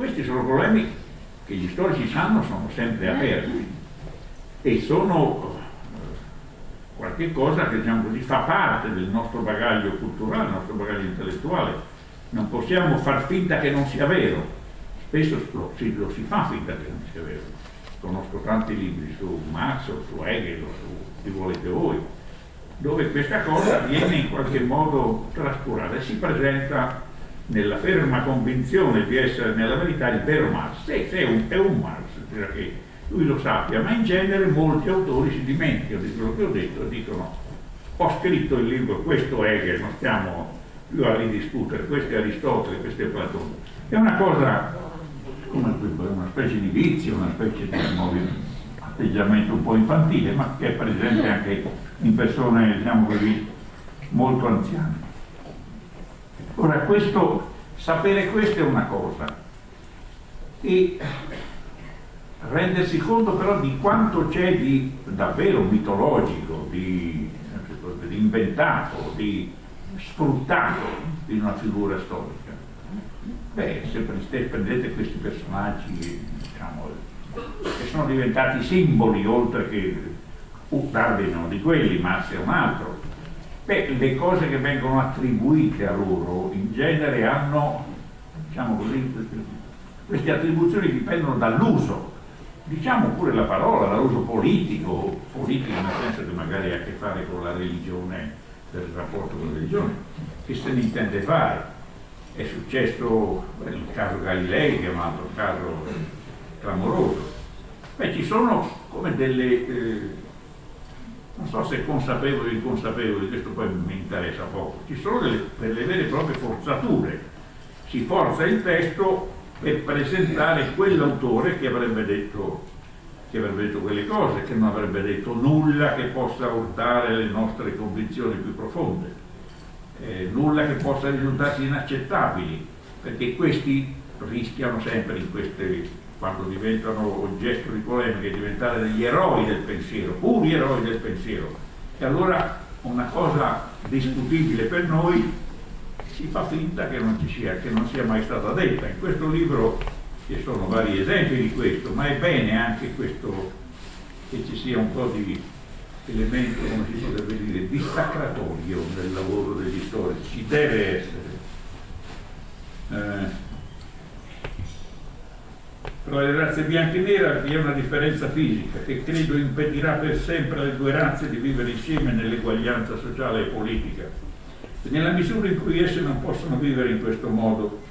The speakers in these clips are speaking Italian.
questi sono problemi che gli storici sanno sono sempre aperti e sono eh, qualche cosa che diciamo così, fa parte del nostro bagaglio culturale, del nostro bagaglio intellettuale. Non possiamo far finta che non sia vero, spesso lo si, lo si fa finta che non sia vero. Conosco tanti libri su Marx su Hegel o su chi volete voi, dove questa cosa viene in qualche modo trascurata e si presenta nella ferma convinzione di essere nella verità il vero Marx. Sì, è un, è un Marx, che lui lo sappia, ma in genere molti autori si dimenticano di quello che ho detto e dicono ho scritto il libro, questo è Hegel, non stiamo più a ridiscutere, questo è Aristotele, questo è Platone. È una cosa come una specie di vizio, una specie di atteggiamento un po' infantile, ma che è presente anche in persone, diciamo così, molto anziane. Ora, questo, sapere questo è una cosa e rendersi conto però di quanto c'è di davvero mitologico, di, di inventato, di sfruttato in una figura storica. Beh, se prendete questi personaggi diciamo, che sono diventati simboli oltre che uh, Darwin uno di quelli, Marx è un altro, Beh, le cose che vengono attribuite a loro in genere hanno, diciamo così, queste attribuzioni dipendono dall'uso, diciamo pure la parola, dall'uso politico, politico nel senso che magari ha a che fare con la religione, del rapporto con la religione, che se ne intende fare. È successo il caso Galilei, che è un altro caso clamoroso. Beh, ci sono come delle... Eh, non so se consapevoli o inconsapevoli, questo poi mi interessa poco, ci sono delle, delle vere e proprie forzature, si forza il testo per presentare quell'autore che avrebbe detto che avrebbe detto quelle cose, che non avrebbe detto nulla che possa urtare le nostre convinzioni più profonde, eh, nulla che possa risultarsi inaccettabili, perché questi rischiano sempre in queste quando diventano oggetto di polemiche, diventare degli eroi del pensiero, puri eroi del pensiero. E allora una cosa discutibile per noi si fa finta che non, ci sia, che non sia mai stata detta. In questo libro ci sono vari esempi di questo, ma è bene anche questo che ci sia un po' di elemento, come si potrebbe dire, dissacratorio del lavoro degli storici, ci deve essere. Eh, tra le razze bianche e nere vi è una differenza fisica che credo impedirà per sempre alle due razze di vivere insieme nell'eguaglianza sociale e politica. Nella misura in cui esse non possono vivere in questo modo,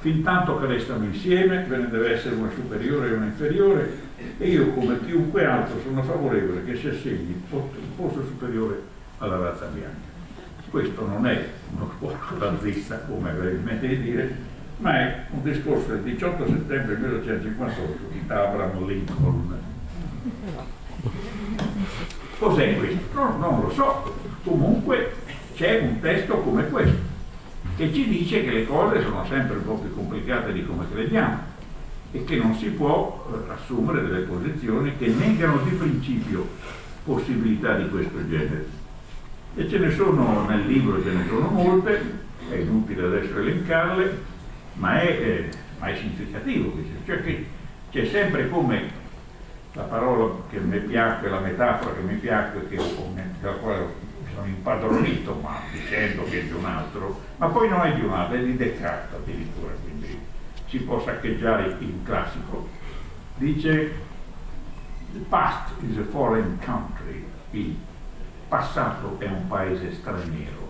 fin tanto che restano insieme, ve ne deve essere una superiore e una inferiore, e io come chiunque altro sono favorevole che si assegni il posto superiore alla razza bianca. Questo non è uno sforzo razzista, come avrei in mente di dire, ma è un discorso del 18 settembre 1858 di Abraham Lincoln. Cos'è questo? No, non lo so, comunque c'è un testo come questo che ci dice che le cose sono sempre un po' più complicate di come crediamo e che non si può eh, assumere delle posizioni che negano di principio possibilità di questo genere. E ce ne sono nel libro, ce ne sono molte, è inutile adesso elencarle, ma è, eh, ma è significativo cioè che c'è sempre come la parola che mi piace, la metafora che mi piace, che, della quale sono impadronito, ma dicendo che è di un altro, ma poi non è di un altro, è di Descartes addirittura, quindi si può saccheggiare il classico. Dice The past is a foreign country, il passato è un paese straniero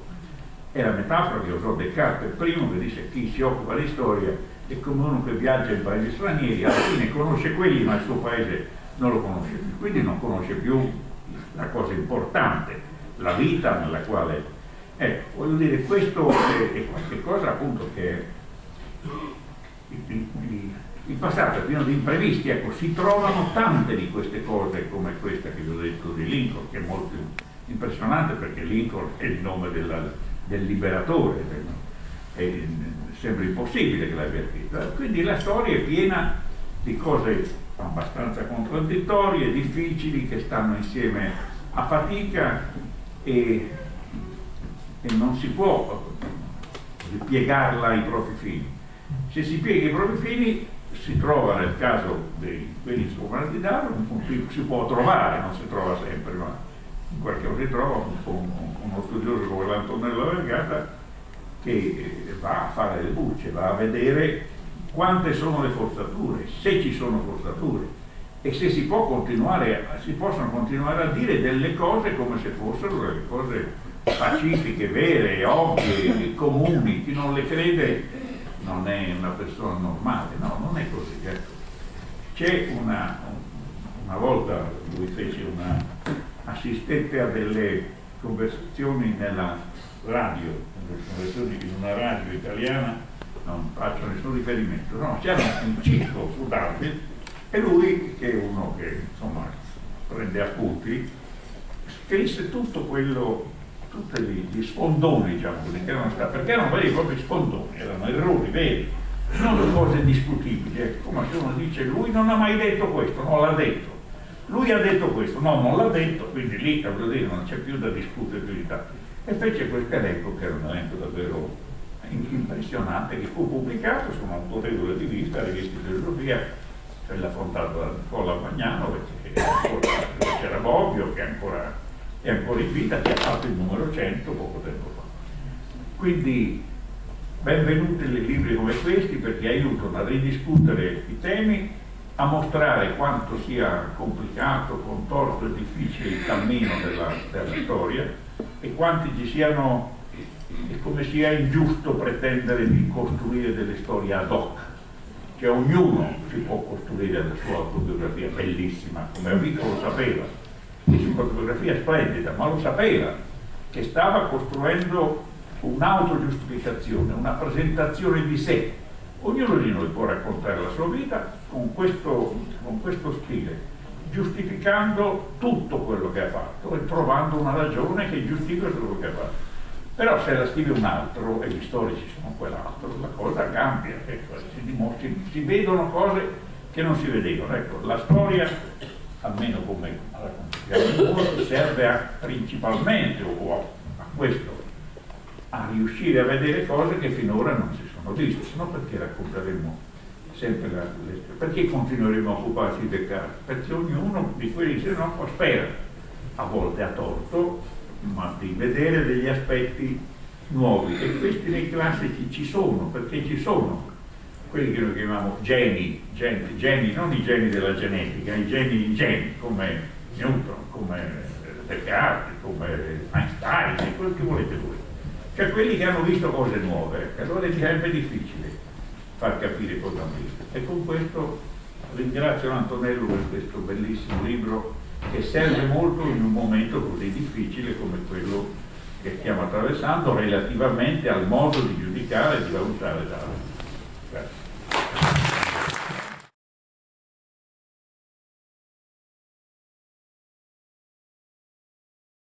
è la metafora che usò Descartes primo che disse chi si occupa di storia è come uno che viaggia in paesi stranieri, alla fine conosce quelli ma il suo paese non lo conosce più, quindi non conosce più la cosa importante, la vita nella quale... Ecco, voglio dire, questo è, è qualcosa appunto che il, passato è pieno di imprevisti, ecco, si trovano tante di queste cose come questa che vi ho detto di Lincoln, che è molto impressionante perché Lincoln è il nome della, del liberatore, e sembra impossibile che l'abbia scritta. Quindi la storia è piena di cose abbastanza contraddittorie, difficili, che stanno insieme a fatica e, e non si può piegarla ai propri fini. Se si piega i propri fini si trova nel caso di quelli scoperti di Darwin, si può trovare, non si trova sempre, ma qualche si trova un, uno studioso come l'Antonello Vergata che va a fare le bucce, va a vedere quante sono le forzature, se ci sono forzature e se si, può continuare, si possono continuare a dire delle cose come se fossero delle cose pacifiche, vere, ovvie, comuni, chi non le crede non è una persona normale, no, non è così. Ecco. C'è una, una volta lui fece una, assistette a delle conversazioni nella radio, delle conversazioni in una radio italiana, non faccio nessun riferimento, no, c'era un ciclo su Darwin e lui, che è uno che insomma prende appunti, scrisse tutto quello tutti gli spondoni, diciamo che erano stati, perché erano veri e propri spondoni, erano errori veri, non cose discutibili. Ecco, come se uno dice lui non ha mai detto questo, non l'ha detto. Lui ha detto questo, no, non l'ha detto, quindi lì non c'è più da discutere più di tanto. E fece questo elenco, che era un elenco davvero impressionante, che fu pubblicato su un'autorevole rivista, la rivista di filosofia, quella affrontata da Nicola Magnano, perché c'era Bobbio, che ancora è ancora in vita, che ha fatto il numero 100 poco tempo fa. Quindi benvenuti le libri come questi perché aiutano a ridiscutere i temi, a mostrare quanto sia complicato, contorto e difficile il cammino della, della storia e quanti ci siano e come sia ingiusto pretendere di costruire delle storie ad hoc, che ognuno si può costruire la sua autobiografia bellissima, come Enrico lo sapeva, di fotografia splendida, ma lo sapeva che stava costruendo un'autogiustificazione, una presentazione di sé. Ognuno di noi può raccontare la sua vita con questo, con questo stile, giustificando tutto quello che ha fatto e trovando una ragione che giustifica quello che ha fatto. Però se la scrive un altro e gli storici sono quell'altro, la cosa cambia, ecco, si, si vedono cose che non si vedevano. Ecco, la storia almeno come la consideriamo serve a, principalmente o a, a, questo, a riuscire a vedere cose che finora non si sono viste, se no perché racconteremo sempre la, le, perché continueremo a occuparci di peccato? Perché ognuno di quelli se no spera, a volte a torto, ma di vedere degli aspetti nuovi e questi nei classici ci sono, perché ci sono quelli che noi chiamiamo geni, geni, geni, non i geni della genetica, i geni di geni, come Newton, come Descartes, come Einstein, quello che volete voi. Cioè quelli che hanno visto cose nuove, allora sarebbe difficile far capire cosa hanno visto. E con questo ringrazio Antonello per questo bellissimo libro che serve molto in un momento così difficile come quello che stiamo attraversando relativamente al modo di giudicare e di valutare l'arte. Grazie.